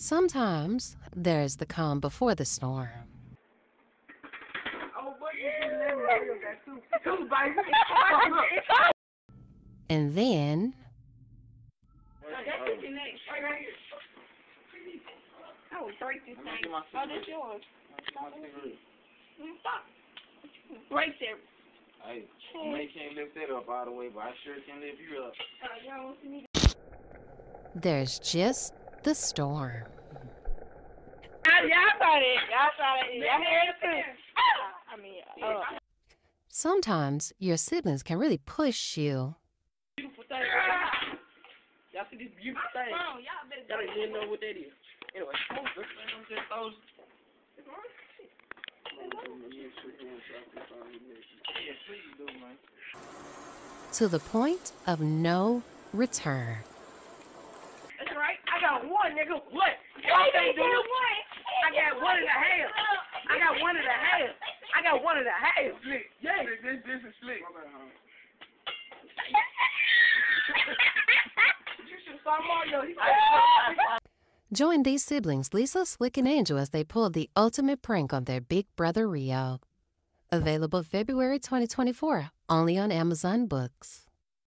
Sometimes there's the calm before the storm. And then break this thing. Oh, that's yours. Stop. Break. Hey, you may can't lift that up all the way, but I sure can lift you up. There's just the storm. Ah, Y'all saw that. Y'all saw that. Y'all heard it too. I mean, uh, Sometimes your siblings can really push you. beautiful thing. Y'all see this beautiful thing? oh, y'all don't even know what that is. Anyway, oh, this thing I'm just those. Yeah, please do, man. to the point of no return. That's right. I got one, nigga. What? Y'all can't do it. I got one and a half. I got one and a half. I got one and a half. Slick. Yeah. Slick, this, this is slick. you should have saw Mario. He Join these siblings, Lisa, Slick, and Angel, as they pull the ultimate prank on their big brother Rio. Available February 2024, only on Amazon Books.